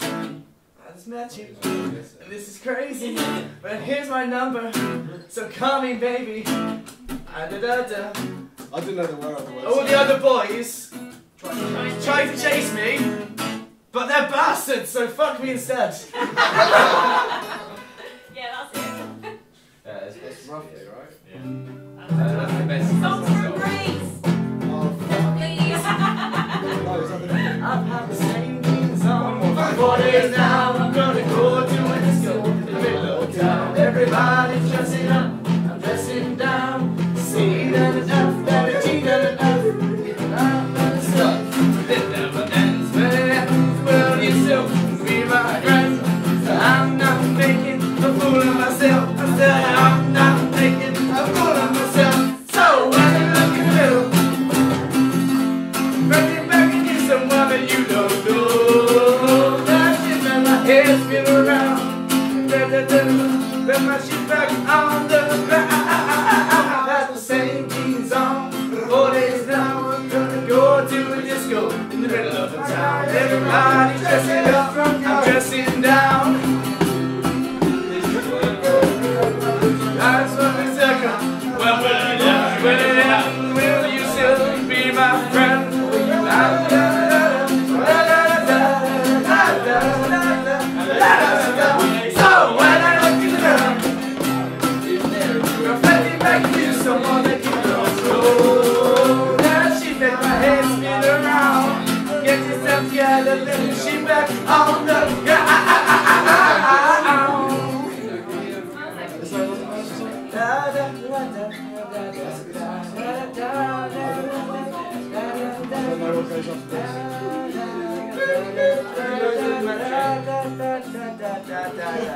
I just met you, and this is crazy, but here's my number, so call me baby. Da. I didn't know the were other words. All the other boys try to chase me, but they're bastards, so fuck me instead. Yeah, that's it. Yeah, it's, it's roughly, right? Yeah. Uh, that's the best. Songs from Greece,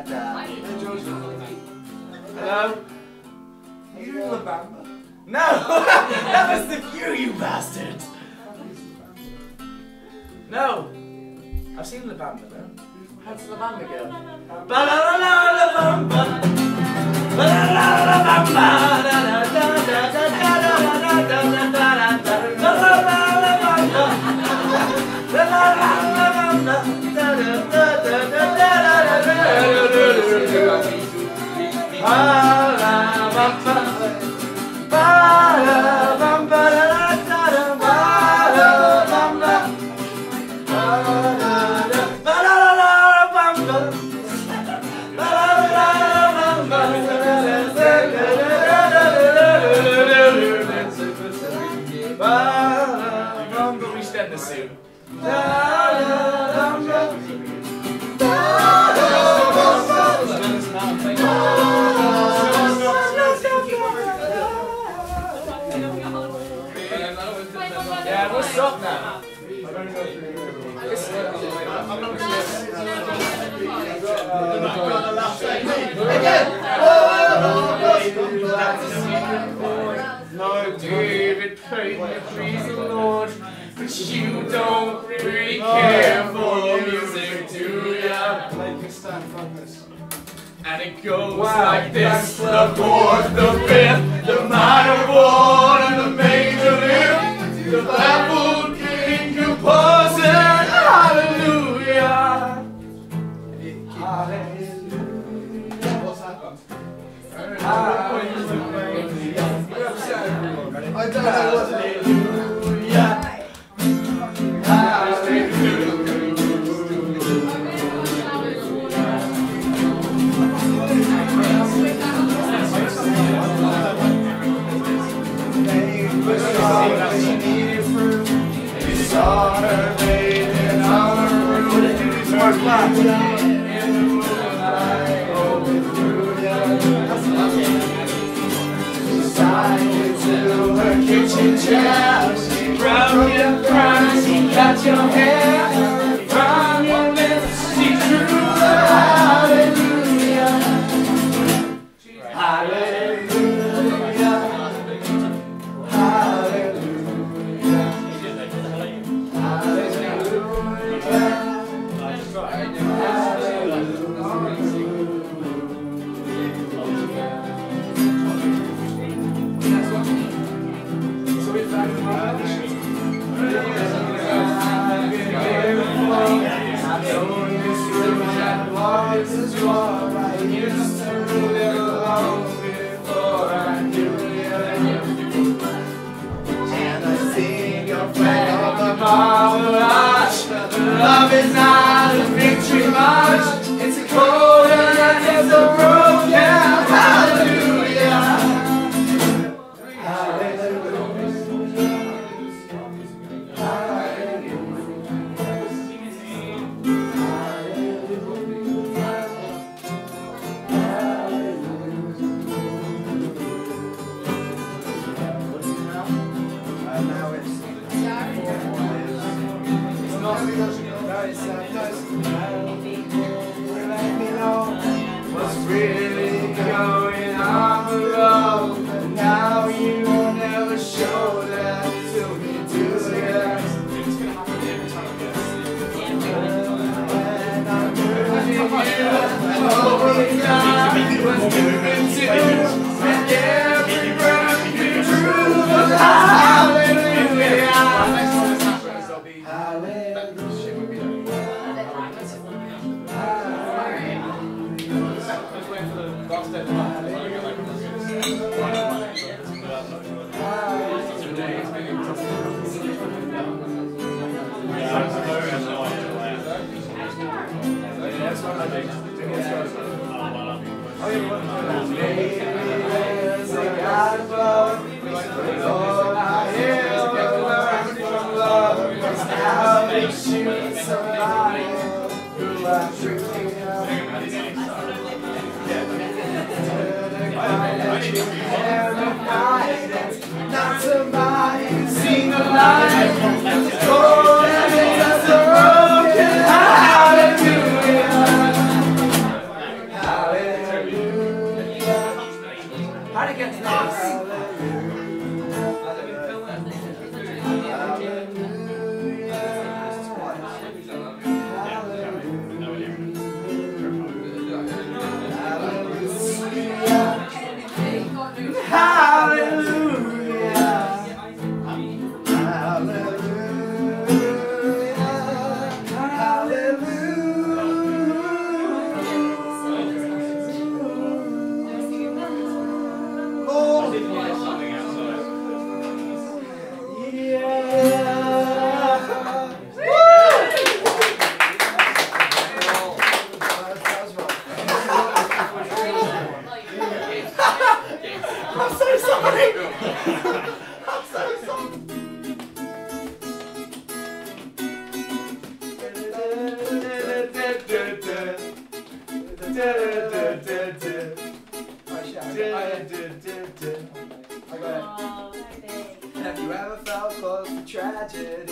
Uh, Hello? You in Alabama? No! that was the view, you bastard! No! I've seen La Bamba though. How's La Bamba go? Ba la la la la bamba. Ba la la la bamba. Da da da da da da da da da da da da da. La la la la bamba. La la la la bamba. Da da da da da da da da da da ba la ba ba ba la ba you don't really oh, care for music, do ya? It stand focus. And it goes like this The fourth, the fifth, the minor chord Jehovah God was to shoot somebody who I'm drinking up. Not somebody seen alive. do. I got it. Have you ever felt close to tragedy?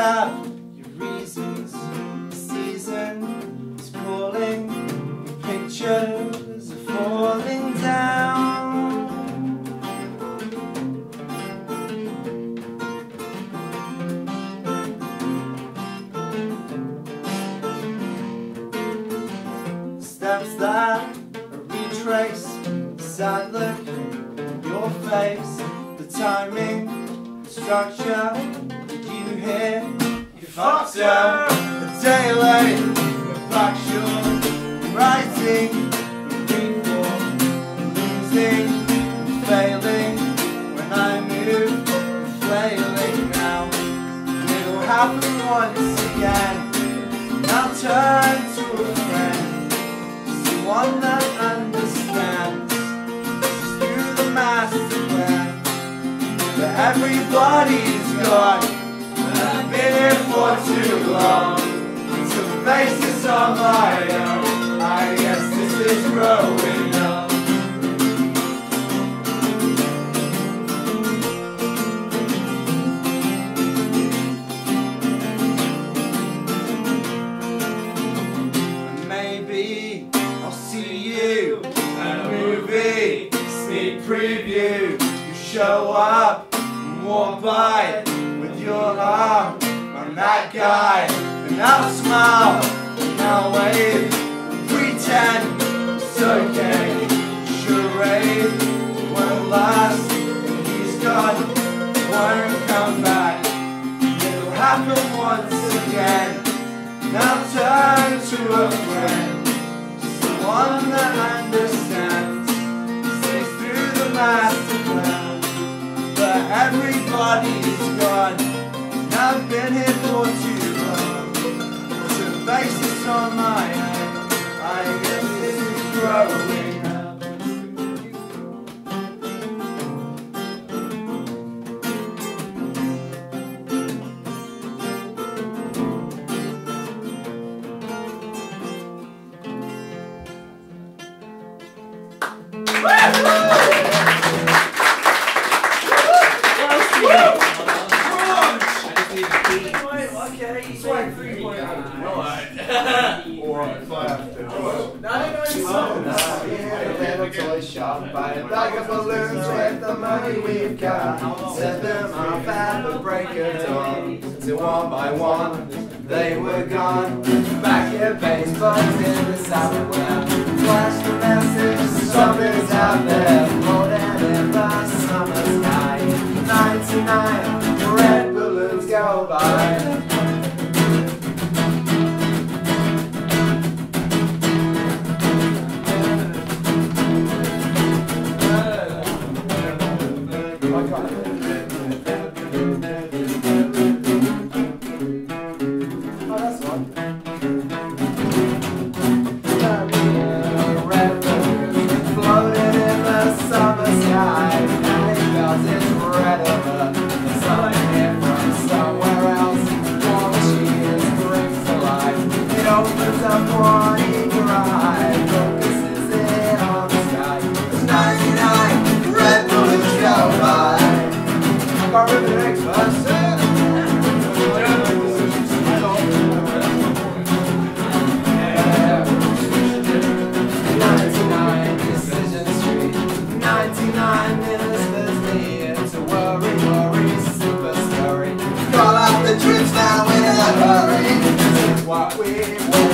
ら。Happen once again. I'll turn to a friend one that understands through the master plan. But everybody's gone. I've been here for too long. To face this on my own. I guess this is growing Maybe I'll see you at a movie sneak preview. You show up and walk by with your arm on that guy, and I'll smile and I'll wave, pretend it's okay. Charade won't last, and he's gone, won't come back. It'll happen once again. Now turn to a friend, someone that understands, stays through the master plan. But everybody's gone, and I've been here for too long. To face this on my own, I guess this is growing we've got. Set them off at the break of dawn. To one by one, they were gone. Back at base, bugs in the southwest. Flash the message, something's out there. Floating in the summer sky. 99 red balloons go by. What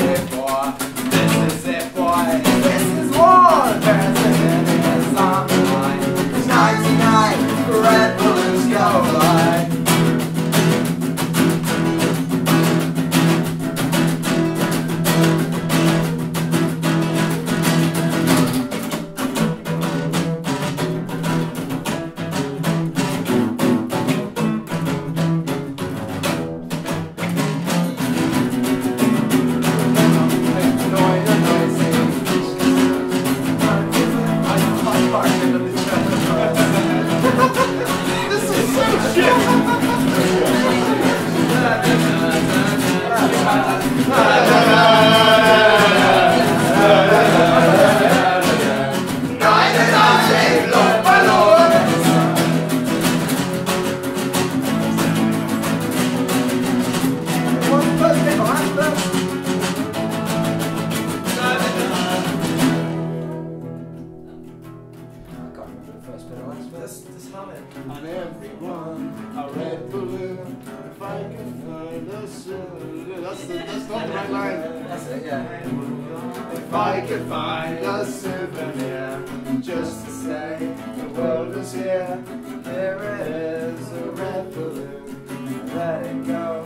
just to say the world is here. Here it is, a red balloon. Let it go.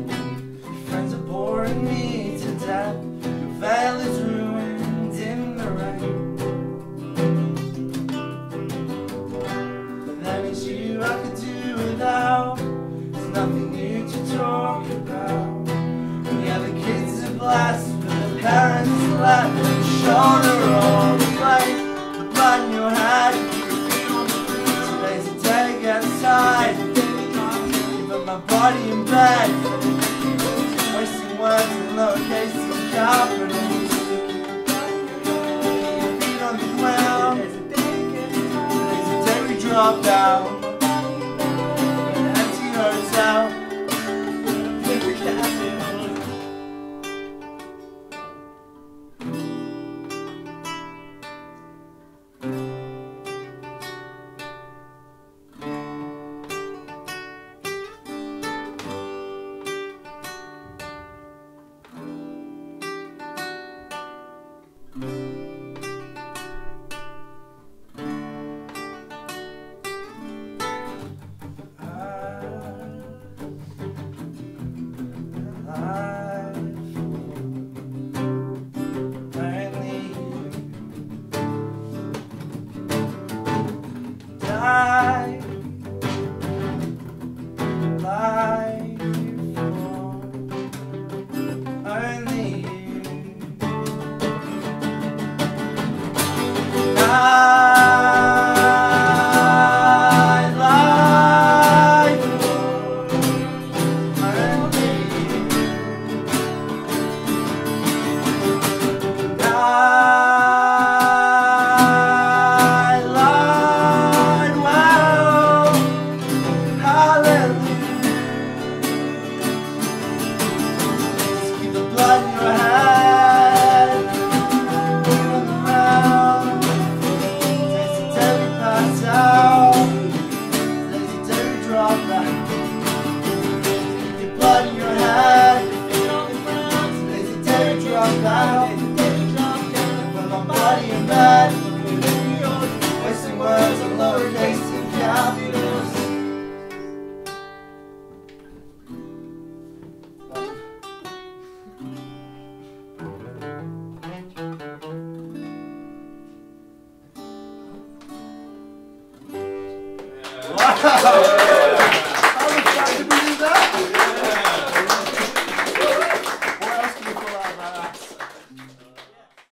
body in bed. Wasting words in lowercase and capitals. Feet on the ground. There's a day we dropped out.